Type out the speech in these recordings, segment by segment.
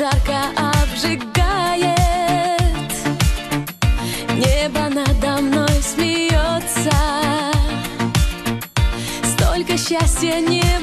жарко обжигает. Небо надо мной смеется, столько счастья не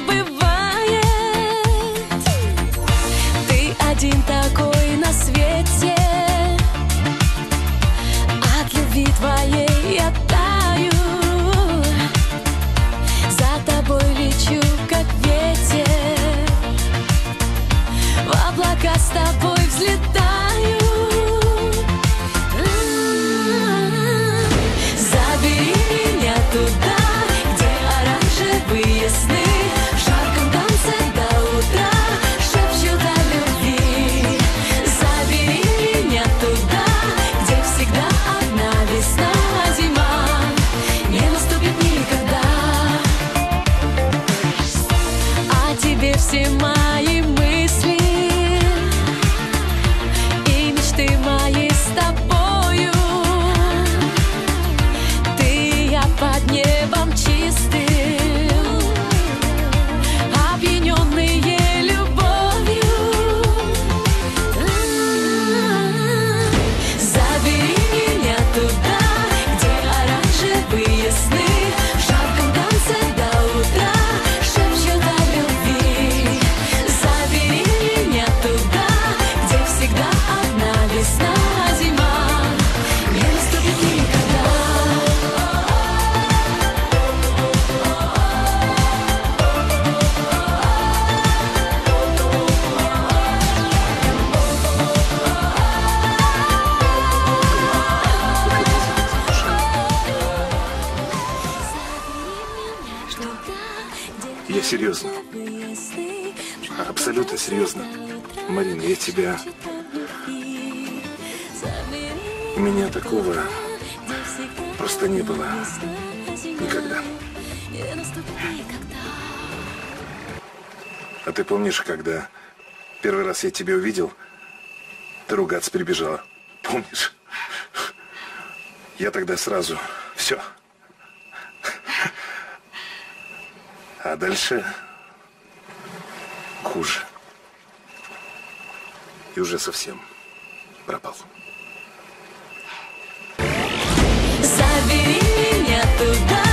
с тобой взлетаю. Забери меня туда, где оранжевые сны. В жарком танце до утра шепчут о любви. Забери меня туда, где всегда одна весна, а зима Не наступит никогда. О тебе все мои Я серьезно. Абсолютно серьезно. Марина, я тебя... У меня такого просто не было никогда. А ты помнишь, когда первый раз я тебя увидел, ты ругаться прибежала? Помнишь? Я тогда сразу... Все. А дальше хуже. И уже совсем пропал. Забери меня туда.